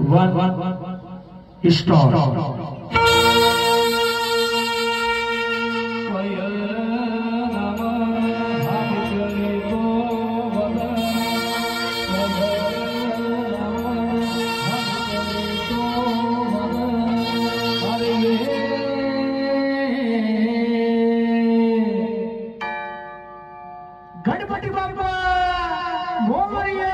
one stop Ganpati Baba मोमैया